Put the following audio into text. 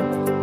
you